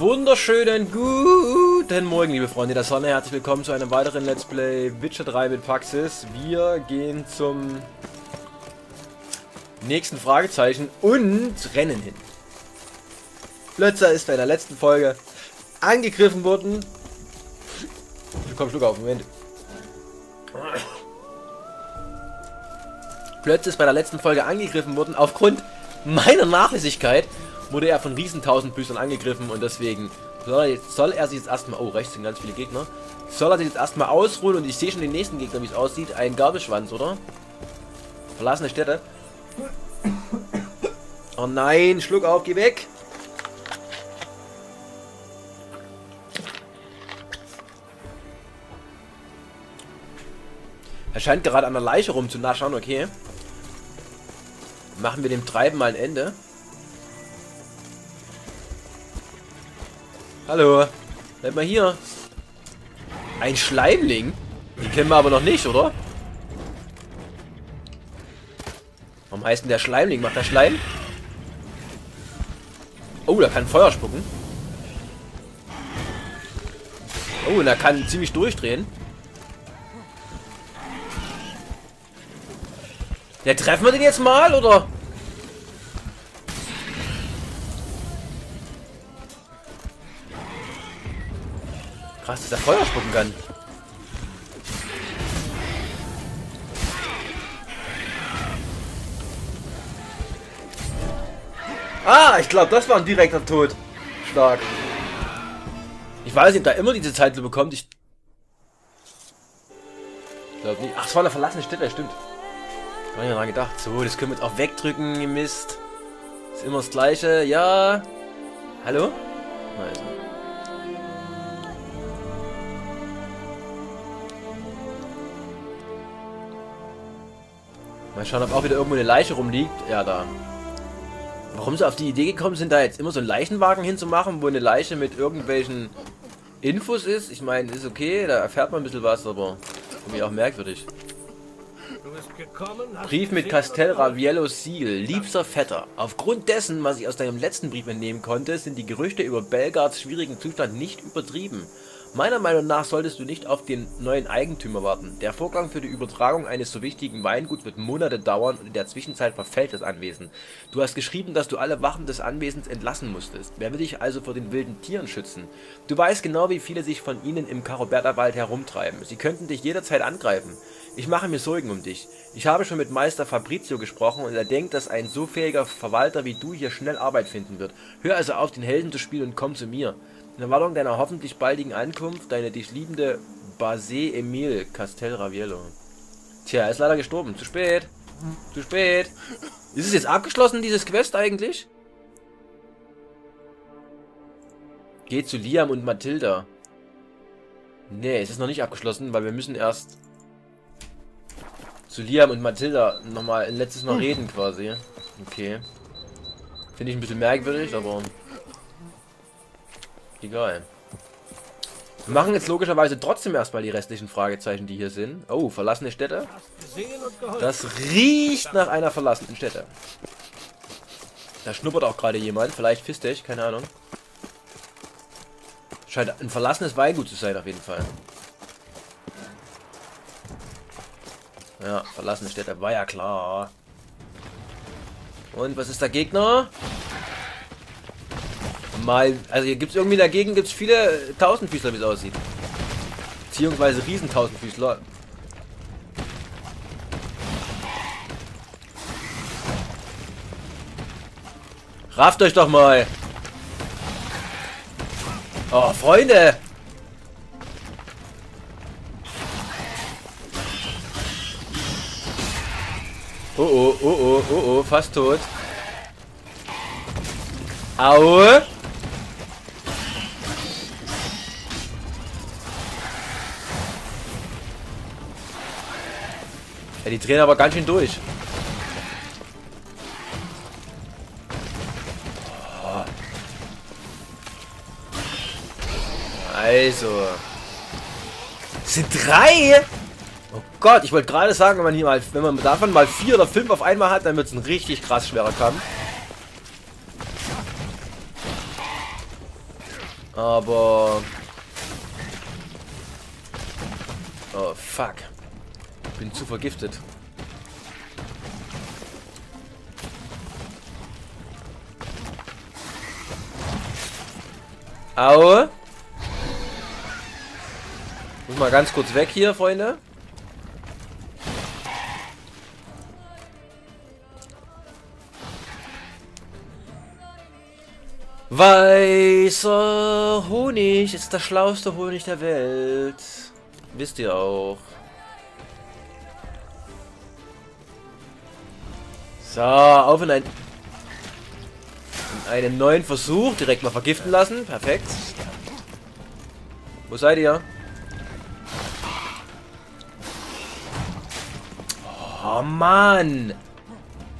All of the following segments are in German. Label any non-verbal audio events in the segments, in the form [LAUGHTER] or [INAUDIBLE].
wunderschönen guten Morgen, liebe Freunde der Sonne. Herzlich willkommen zu einem weiteren Let's Play Witcher 3 mit Paxis. Wir gehen zum nächsten Fragezeichen und rennen hin. Plötzer ist bei der letzten Folge angegriffen worden. Komm, Schluck auf, Moment. Plötzlich ist bei der letzten Folge angegriffen worden. Aufgrund meiner Nachlässigkeit wurde er von riesen Tausendfüßlern angegriffen und deswegen soll er, jetzt, soll er sich jetzt erstmal... Oh, rechts sind ganz viele Gegner. Soll er sich jetzt erstmal ausruhen und ich sehe schon den nächsten Gegner, wie es aussieht. Ein Gabelschwanz, oder? Verlassene Städte. Oh nein, Schluck auf, geh weg. Er scheint gerade an der Leiche rumzunaschern, okay. Machen wir dem Treiben mal ein Ende. Hallo. Bleib mal hier. Ein Schleimling? Den kennen wir aber noch nicht, oder? Warum heißt denn der Schleimling? Macht der Schleim? Oh, der kann Feuer spucken. Oh, und er kann ziemlich durchdrehen. Ja, treffen wir den jetzt mal, oder? Krass, dass er Feuer spucken kann. Ah, ich glaube, das war ein direkter Tod. Stark. Ich weiß nicht, ob da immer diese Zeit so bekommt. Ich glaube nicht. Ach, es war eine verlassene Stelle, stimmt. Gar nicht daran gedacht. So, das können wir jetzt auch wegdrücken, Mist. Ist immer das gleiche. Ja. Hallo? Also. Mal schauen, ob auch wieder irgendwo eine Leiche rumliegt. Ja, da. Warum sie auf die Idee gekommen sind, da jetzt immer so einen Leichenwagen hinzumachen, wo eine Leiche mit irgendwelchen Infos ist. Ich meine, ist okay, da erfährt man ein bisschen was, aber irgendwie auch merkwürdig. Brief mit Castel Raviello Siegel. Liebster Vetter, aufgrund dessen, was ich aus deinem letzten Brief entnehmen konnte, sind die Gerüchte über Belgards schwierigen Zustand nicht übertrieben. Meiner Meinung nach solltest du nicht auf den neuen Eigentümer warten. Der Vorgang für die Übertragung eines so wichtigen Weinguts wird Monate dauern und in der Zwischenzeit verfällt das Anwesen. Du hast geschrieben, dass du alle Wachen des Anwesens entlassen musstest. Wer will dich also vor den wilden Tieren schützen? Du weißt genau, wie viele sich von ihnen im Caroberta-Wald herumtreiben. Sie könnten dich jederzeit angreifen. Ich mache mir Sorgen um dich. Ich habe schon mit Meister Fabrizio gesprochen und er denkt, dass ein so fähiger Verwalter wie du hier schnell Arbeit finden wird. Hör also auf, den Helden zu spielen und komm zu mir. In Erwartung deiner hoffentlich baldigen Ankunft, deine dich liebende Basé Emile Castel Raviello. Tja, er ist leider gestorben. Zu spät. Zu spät. Ist es jetzt abgeschlossen, dieses Quest eigentlich? Geh zu Liam und Mathilda. Nee, es ist noch nicht abgeschlossen, weil wir müssen erst zu Liam und Mathilda nochmal ein letztes Mal reden quasi. Okay. Finde ich ein bisschen merkwürdig, aber Egal. Wir machen jetzt logischerweise trotzdem erstmal die restlichen Fragezeichen, die hier sind. Oh, verlassene Städte. Das riecht nach einer verlassenen Städte. Da schnuppert auch gerade jemand. Vielleicht Fistech, keine Ahnung. Scheint ein verlassenes Weingut zu sein, auf jeden Fall. Ja, verlassene Städte, war ja klar. Und was ist der Gegner? Mal, also hier gibt es irgendwie dagegen gibt es viele Tausendfüßler, wie es aussieht. Beziehungsweise Riesentausendfüßler. Rafft euch doch mal. Oh, Freunde. Oh, oh, oh, oh, oh, oh, fast tot. Aue. Ja, die drehen aber ganz schön durch. Also. Das sind drei? Oh Gott, ich wollte gerade sagen, wenn man hier mal, wenn man davon mal vier oder fünf auf einmal hat, dann wird es ein richtig krass schwerer Kampf. Aber... Oh, fuck. Bin zu vergiftet. Aue. Muss mal ganz kurz weg hier, Freunde. Weißer Honig ist der schlauste Honig der Welt. Wisst ihr auch. So, auf in, ein, in einen neuen Versuch. Direkt mal vergiften lassen. Perfekt. Wo seid ihr? Oh Mann.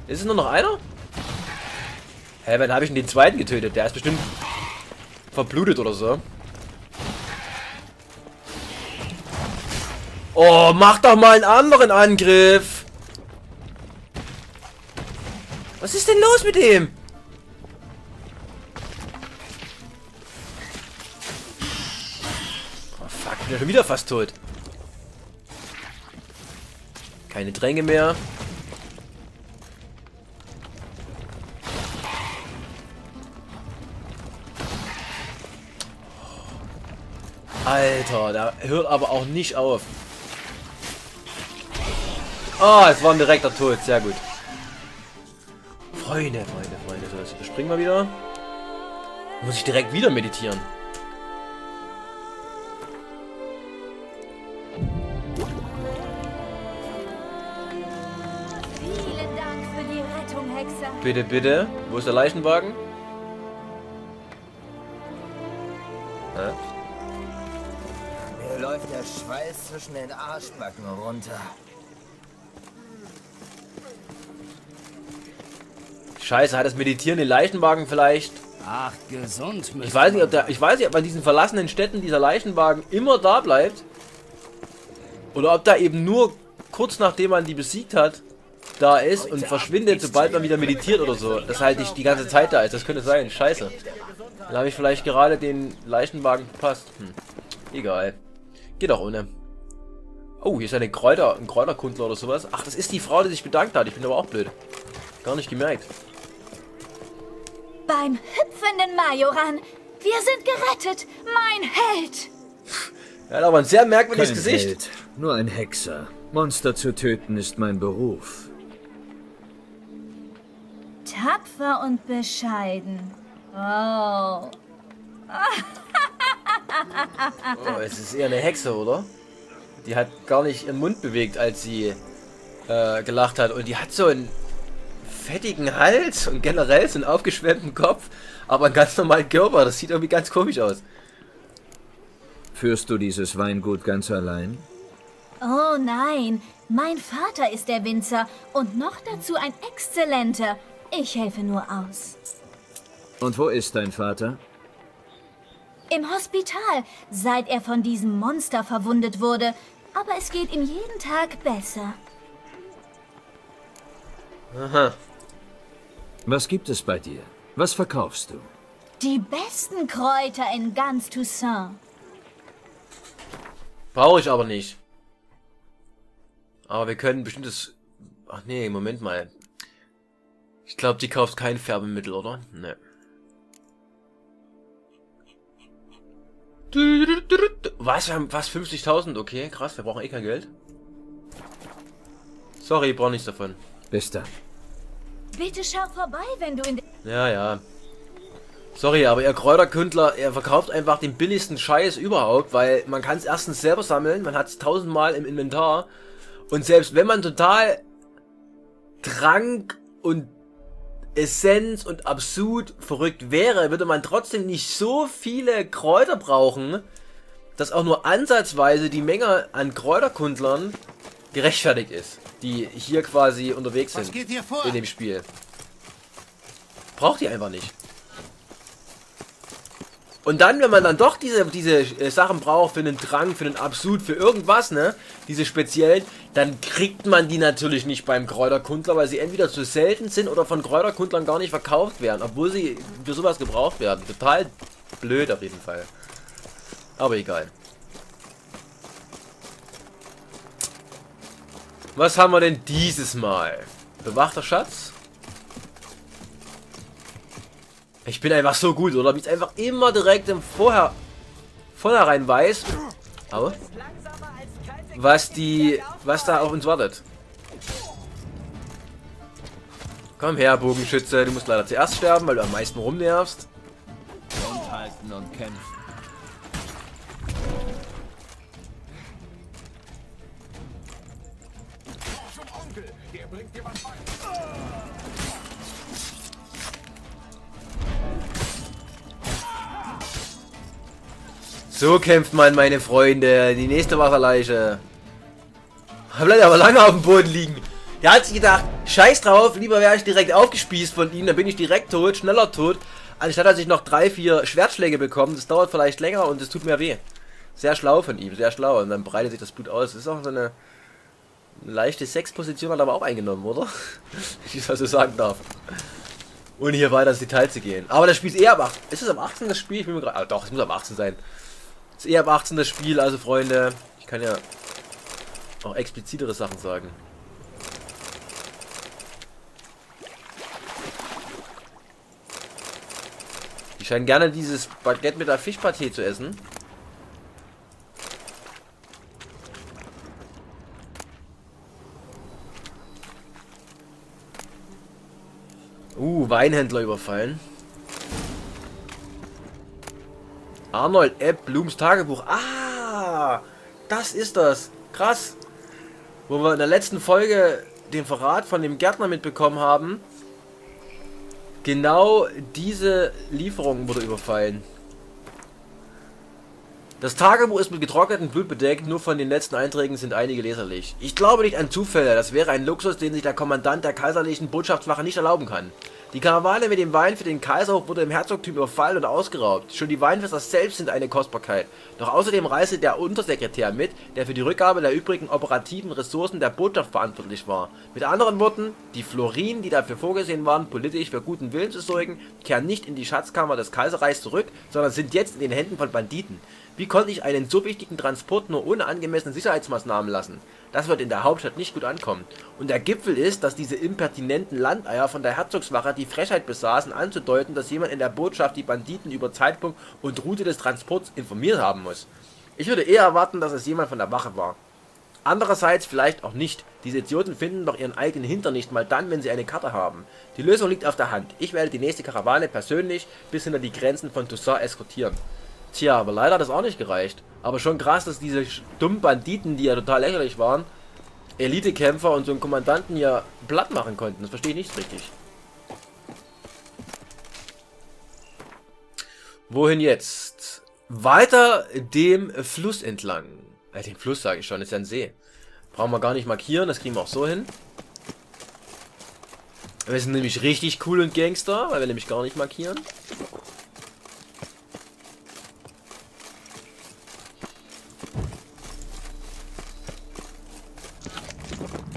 Ist es nur noch einer? Hä, wann habe ich denn den zweiten getötet? Der ist bestimmt verblutet oder so. Oh, mach doch mal einen anderen Angriff. Was ist denn los mit dem? Oh fuck, bin ja schon wieder fast tot. Keine Dränge mehr. Alter, der hört aber auch nicht auf. Ah, oh, es war ein direkter Tod. Sehr gut. Freunde, Freunde, Freunde. So, jetzt springen wir wieder. Muss ich direkt wieder meditieren. Vielen Dank für die Rettung, Hexer. Bitte, bitte. Wo ist der Leichenwagen? Hä? Mir läuft der Schweiß zwischen den Arschbacken runter. Scheiße, hat das Meditieren den Leichenwagen vielleicht? Ach, gesund Ich weiß nicht, ob der, ich weiß nicht, ob an diesen verlassenen Städten dieser Leichenwagen immer da bleibt. Oder ob da eben nur kurz nachdem man die besiegt hat, da ist und verschwindet, sobald man wieder meditiert oder so. Das halt nicht die ganze Zeit da ist. Das könnte sein. Scheiße. Dann habe ich vielleicht gerade den Leichenwagen verpasst. Hm. Egal. Geht auch ohne. Oh, hier ist eine Kräuter, ein Kräuterkundler oder sowas. Ach, das ist die Frau, die sich bedankt hat. Ich bin aber auch blöd. Gar nicht gemerkt. Beim hüpfenden Majoran. Wir sind gerettet. Mein Held. Er hat aber ein sehr merkwürdiges Kein Gesicht. Held, nur ein Hexer. Monster zu töten ist mein Beruf. Tapfer und bescheiden. Oh. [LAUGHS] Oh, es ist eher eine Hexe, oder? Die hat gar nicht ihren Mund bewegt, als sie äh, gelacht hat. Und die hat so einen fettigen Hals und generell so einen aufgeschwemmten Kopf, aber einen ganz normalen Körper. Das sieht irgendwie ganz komisch aus. Führst du dieses Weingut ganz allein? Oh nein, mein Vater ist der Winzer und noch dazu ein exzellenter. Ich helfe nur aus. Und wo ist dein Vater? Im Hospital, seit er von diesem Monster verwundet wurde. Aber es geht ihm jeden Tag besser. Aha. Was gibt es bei dir? Was verkaufst du? Die besten Kräuter in ganz Toussaint. Brauche ich aber nicht. Aber wir können bestimmtes... Ach nee, Moment mal. Ich glaube, die kauft kein Färbemittel, oder? Ne. Was? Wir haben fast 50.000? Okay, krass. Wir brauchen eh kein Geld. Sorry, ich brauche nichts davon. Bis dann. Bitte schau vorbei, wenn du in. Ja, ja. Sorry, aber ihr Kräuterkündler, er verkauft einfach den billigsten Scheiß überhaupt, weil man kann es erstens selber sammeln, man hat es tausendmal im Inventar und selbst wenn man total Trank und Essenz und absurd verrückt wäre, würde man trotzdem nicht so viele Kräuter brauchen, dass auch nur ansatzweise die Menge an Kräuterkundlern gerechtfertigt ist, die hier quasi unterwegs sind in dem Spiel. Braucht ihr einfach nicht. Und dann, wenn man dann doch diese, diese äh, Sachen braucht für einen Drang, für einen Absud, für irgendwas, ne, diese speziellen, dann kriegt man die natürlich nicht beim Kräuterkundler, weil sie entweder zu selten sind oder von Kräuterkundlern gar nicht verkauft werden, obwohl sie für sowas gebraucht werden. Total blöd auf jeden Fall. Aber egal. Was haben wir denn dieses Mal? Bewachter Schatz? Ich bin einfach so gut, oder? Wie es einfach immer direkt im Vorher... Vornherein weiß... Aber... Was die... Was da auf uns wartet. Komm her, Bogenschütze. Du musst leider zuerst sterben, weil du am meisten rumnervst. Und halten und kämpfen. So kämpft man, meine Freunde. Die nächste Wasserleiche. Bleibt aber lange auf dem Boden liegen. Der hat sich gedacht, scheiß drauf, lieber wäre ich direkt aufgespießt von ihm, dann bin ich direkt tot, schneller tot. Anstatt dass ich noch drei, vier Schwertschläge bekomme, das dauert vielleicht länger und es tut mir weh. Sehr schlau von ihm, sehr schlau. Und dann breitet sich das Blut aus. Das ist auch so eine, eine leichte Sexposition, hat er aber auch eingenommen, oder? [LAUGHS] ich das so sagen darf. Und hier weiter ins Detail zu gehen. Aber das Spiel ist eher ab 18. Ist es am 18. das Spiel? Ich bin mir gerade. Ah, doch, es muss am 18 sein. Es ist eher ab 18 das Spiel, also Freunde. Ich kann ja auch explizitere Sachen sagen. Die scheinen gerne dieses Baguette mit der Fischpaté zu essen. Weinhändler überfallen. Arnold Epp, Blums Tagebuch. Ah, das ist das. Krass. Wo wir in der letzten Folge den Verrat von dem Gärtner mitbekommen haben. Genau diese Lieferung wurde überfallen. Das Tagebuch ist mit getrocknetem Blut bedeckt, nur von den letzten Einträgen sind einige leserlich. Ich glaube nicht an Zufälle, das wäre ein Luxus, den sich der Kommandant der kaiserlichen Botschaftswache nicht erlauben kann. Die Karawane mit dem Wein für den Kaiserhof wurde im Herzogtum überfallen und ausgeraubt. Schon die Weinfässer selbst sind eine Kostbarkeit. Doch außerdem reiste der Untersekretär mit, der für die Rückgabe der übrigen operativen Ressourcen der Botschaft verantwortlich war. Mit anderen Worten, die Florin, die dafür vorgesehen waren, politisch für guten Willen zu sorgen, kehren nicht in die Schatzkammer des Kaiserreichs zurück, sondern sind jetzt in den Händen von Banditen. Wie konnte ich einen so wichtigen Transport nur ohne angemessene Sicherheitsmaßnahmen lassen? Das wird in der Hauptstadt nicht gut ankommen. Und der Gipfel ist, dass diese impertinenten Landeier von der Herzogswache die Frechheit besaßen, anzudeuten, dass jemand in der Botschaft die Banditen über Zeitpunkt und Route des Transports informiert haben muss. Ich würde eher erwarten, dass es jemand von der Wache war. Andererseits vielleicht auch nicht. Diese Idioten finden doch ihren eigenen Hintern nicht mal dann, wenn sie eine Karte haben. Die Lösung liegt auf der Hand. Ich werde die nächste Karawane persönlich bis hinter die Grenzen von Toussaint eskortieren. Tja, aber leider hat das auch nicht gereicht. Aber schon krass, dass diese dummen Banditen, die ja total lächerlich waren, Elitekämpfer und so einen Kommandanten ja platt machen konnten. Das verstehe ich nicht richtig. Wohin jetzt? Weiter dem Fluss entlang. Äh, den Fluss sage ich schon, ist ja ein See. Brauchen wir gar nicht markieren, das kriegen wir auch so hin. Wir sind nämlich richtig cool und Gangster, weil wir nämlich gar nicht markieren.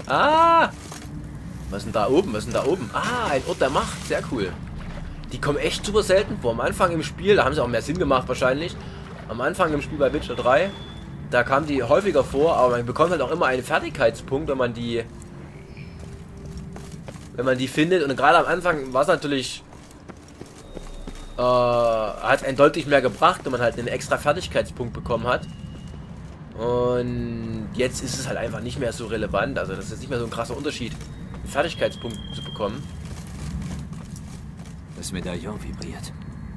Ah! Was ist denn da oben? Was ist denn da oben? Ah, ein Ort der Macht. Sehr cool. Die kommen echt super selten vor. Am Anfang im Spiel, da haben sie auch mehr Sinn gemacht wahrscheinlich. Am Anfang im Spiel bei Witcher 3, da kamen die häufiger vor, aber man bekommt halt auch immer einen Fertigkeitspunkt, wenn man die wenn man die findet. Und gerade am Anfang war es natürlich äh, hat einen deutlich mehr gebracht, wenn man halt einen extra Fertigkeitspunkt bekommen hat. Und jetzt ist es halt einfach nicht mehr so relevant. Also das ist nicht mehr so ein krasser Unterschied, einen Fertigkeitspunkt zu bekommen. Das Medaillon vibriert.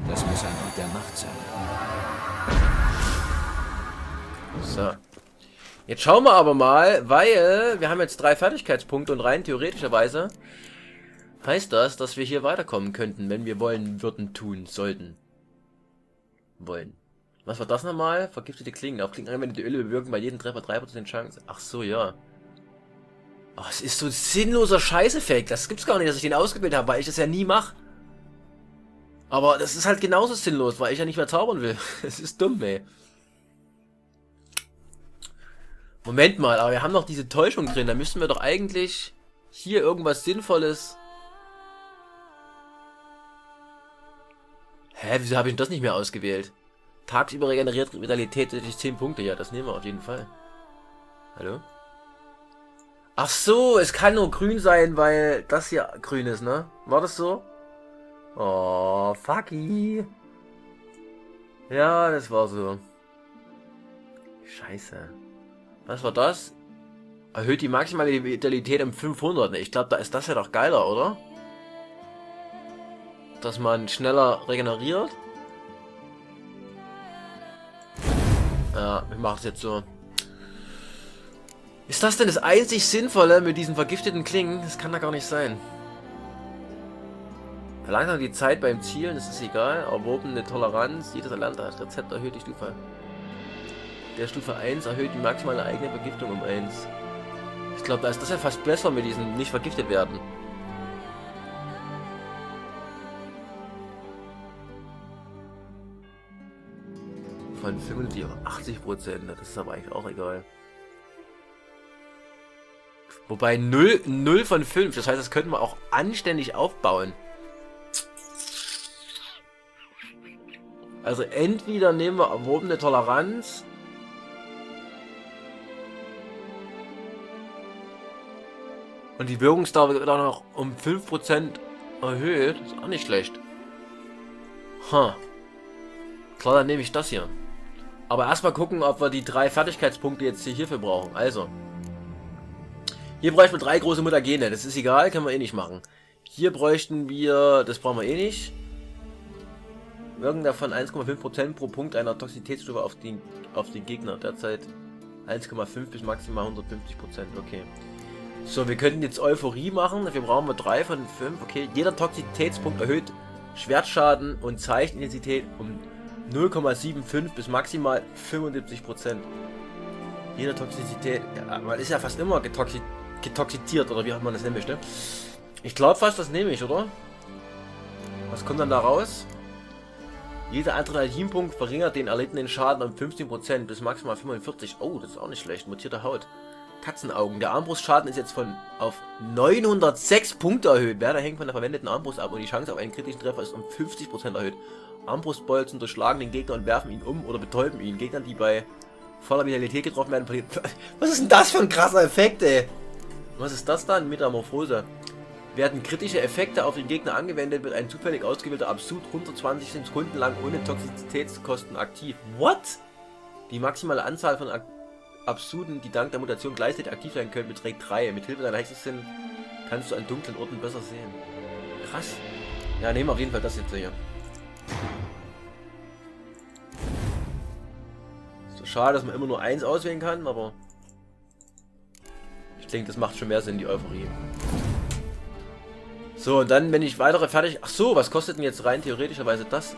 Das muss ein Ort der Macht sein. So. Jetzt schauen wir aber mal, weil wir haben jetzt drei Fertigkeitspunkte und rein theoretischerweise heißt das, dass wir hier weiterkommen könnten, wenn wir wollen, würden, tun, sollten. Wollen. Was war das nochmal? Vergiftete Klingen. Auf Klingen angewendete Öle bewirken bei jedem Treffer 3% Chance. Ach so, ja. Oh, es ist so ein sinnloser Scheißeffekt. Das gibt's gar nicht, dass ich den ausgebildet habe, weil ich das ja nie mache. Aber das ist halt genauso sinnlos, weil ich ja nicht mehr zaubern will. [LAUGHS] Es ist dumm, ey. Moment mal, aber wir haben noch diese Täuschung drin. Da müssten wir doch eigentlich hier irgendwas Sinnvolles... Hä, wieso habe ich das nicht mehr ausgewählt? Tagsüber regeneriert Vitalität durch 10 Punkte. Ja, das nehmen wir auf jeden Fall. Hallo? Ach so, es kann nur grün sein, weil das hier grün ist, ne? War das so? Oh, fucky. Ja, das war so. Scheiße. Was war das? Erhöht die maximale Vitalität um 500. Ich glaube, da ist das ja doch geiler, oder? Dass man schneller regeneriert. Ja, ich mache es jetzt so. Ist das denn das einzig Sinnvolle mit diesen vergifteten Klingen? Das kann da gar nicht sein. Verlangsamt die Zeit beim Zielen, das ist egal. Erworbene Toleranz, jedes erlernte Rezept erhöht die Stufe. Der Stufe 1 erhöht die maximale eigene Vergiftung um 1. Ich glaube, da ist das ja fast besser mit diesen nicht vergiftet werden. Von 75 auf 80 Prozent, das ist aber eigentlich auch egal. Wobei 0, 0 von 5, das heißt, das könnten wir auch anständig aufbauen. Also entweder nehmen wir erworbene Toleranz. Und die Wirkungsdauer wird auch noch um 5% erhöht. Ist auch nicht schlecht. Ha. Huh. Klar, dann nehme ich das hier. Aber erstmal gucken, ob wir die drei Fertigkeitspunkte jetzt hier hierfür brauchen. Also. Hier bräuchten wir drei große Mutagene. Das ist egal, können wir eh nicht machen. Hier bräuchten wir... Das brauchen wir eh nicht. Wirken davon 1,5% pro Punkt einer Toxizitätsstufe auf den, auf den Gegner. Derzeit 1,5 bis maximal 150%. Okay. So, wir könnten jetzt Euphorie machen. Dafür brauchen wir 3 von 5. Okay, jeder Toxizitätspunkt erhöht Schwertschaden und Zeichenintensität um 0,75 bis maximal 75%. Jeder Toxizität. Ja, man ist ja fast immer getoxi getoxiziert, oder wie auch man das nennen möchte. Ich glaube fast, das nehme ich, oder? Was kommt dann da raus? Jeder Adrenalinpunkt verringert den erlittenen Schaden um 15% bis maximal 45. Oh, das ist auch nicht schlecht. Mutierte Haut. Katzenaugen. Der Armbrustschaden ist jetzt von auf 906 Punkte erhöht. Werder hängt von der verwendeten Armbrust ab und die Chance auf einen kritischen Treffer ist um 50% erhöht. Armbrustbolzen durchschlagen den Gegner und werfen ihn um oder betäuben ihn. Gegner, die bei voller Vitalität getroffen werden, verlieren. [LAUGHS] Was ist denn das für ein krasser Effekt, ey? Was ist das dann? Metamorphose. Werden kritische Effekte auf den Gegner angewendet, wird ein zufällig ausgewählter Absud 120 Sekunden lang ohne Toxizitätskosten aktiv. What? Die maximale Anzahl von Ak Absuden, die dank der Mutation gleichzeitig aktiv sein können, beträgt 3. Mit Hilfe deiner Hexensinn kannst du an dunklen Orten besser sehen. Krass. Ja, nehmen wir auf jeden Fall das jetzt hier. So schade, dass man immer nur eins auswählen kann, aber ich denke, das macht schon mehr Sinn, die Euphorie. So, und dann, wenn ich weitere fertig... Ach so, was kostet denn jetzt rein theoretischerweise das?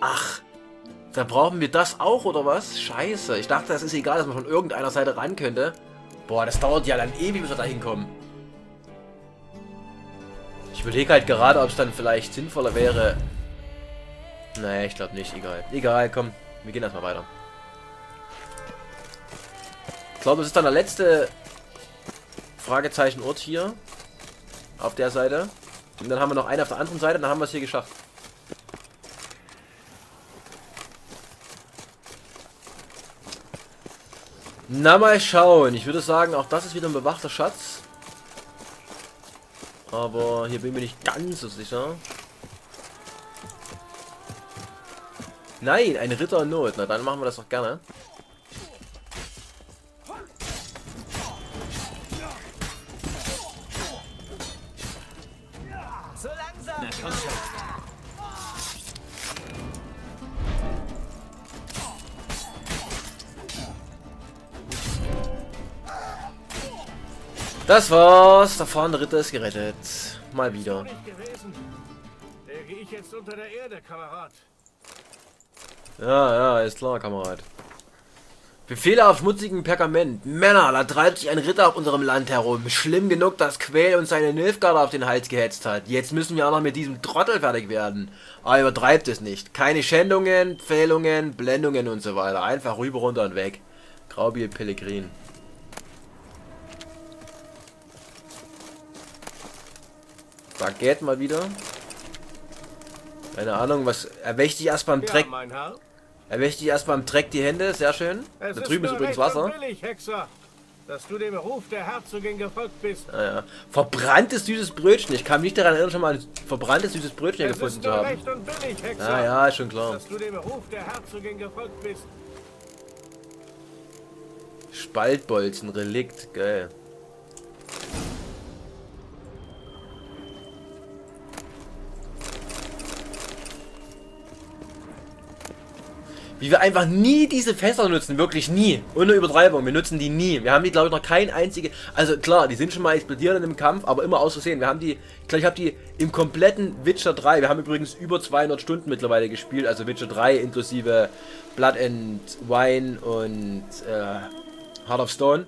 Ach, da brauchen wir das auch, oder was? Scheiße, ich dachte, das ist egal, dass man von irgendeiner Seite ran könnte. Boah, das dauert ja dann ewig, bis wir da hinkommen. Ich überlege halt gerade, ob es dann vielleicht sinnvoller wäre... Nee, ich glaube nicht, egal. Egal, komm, wir gehen erstmal weiter. Ich glaube, das ist dann der letzte Fragezeichen Ort hier. Auf der Seite. Und dann haben wir noch einen auf der anderen Seite, dann haben wir es hier geschafft. Na, mal schauen. Ich würde sagen, auch das ist wieder ein bewachter Schatz. Aber hier bin ich mir nicht ganz so sicher. Nein, ein Ritter in Not. Na, dann machen wir das doch gerne. Das war's. Der fahrende Ritter ist gerettet. Mal wieder. Ja, ja, ist klar, Kamerad. Befehle auf schmutzigen Pergament. Männer, da treibt sich ein Ritter auf unserem Land herum. Schlimm genug, dass Quäl uns seine Nilfgaard auf den Hals gehetzt hat. Jetzt müssen wir auch noch mit diesem Trottel fertig werden. Aber übertreibt es nicht. Keine Schändungen, Fehlungen, Blendungen und so weiter. Einfach rüber, runter und weg. Graubiel Pellegrin. Baguette mal wieder. Keine Ahnung, was. Erwächt dich erst beim Dreck. Ja, mein Herr. Erwächt dich erst beim Dreck die Hände, sehr schön. Es da drüben ist übrigens Wasser. billig, Hexer, dass du dem Ruf der Herzogin gefolgt bist. Naja. Verbranntes süßes Brötchen. Ich kann mich nicht daran erinnern, schon mal ein verbranntes süßes Brötchen Es gefunden zu haben. recht und billig, Hexer, Ah ja, ist schon klar. dass du dem Ruf der Herzogin gefolgt bist. Spaltbolzen, Relikt, geil. Wie wir einfach nie diese Fässer nutzen, wirklich nie. Ohne Übertreibung, wir nutzen die nie. Wir haben die, glaube ich, noch kein einzige. Also klar, die sind schon mal explodiert in dem Kampf, aber immer aus Versehen. Wir haben die, glaube, ich habe die im kompletten Witcher 3. Wir haben übrigens über 200 Stunden mittlerweile gespielt, also Witcher 3 inklusive Blood and Wine und äh, Heart of Stone.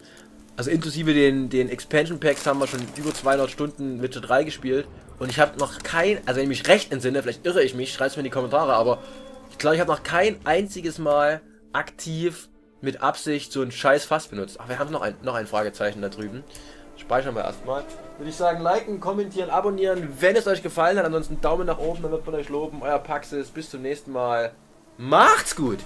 Also inklusive den, den Expansion Packs haben wir schon über 200 Stunden Witcher 3 gespielt. Und ich habe noch kein, also wenn ich mich recht entsinne, vielleicht irre ich mich, schreibt es mir in die Kommentare, aber ich glaube, ich habe noch kein einziges Mal aktiv mit Absicht so ein scheiß Fass benutzt. Ach, wir haben noch ein, noch ein Fragezeichen da drüben. Speichern wir erstmal. Würde ich sagen, liken, kommentieren, abonnieren, wenn es euch gefallen hat. Ansonsten Daumen nach oben, dann wird man euch loben. Euer Paxis. Bis zum nächsten Mal. Macht's gut!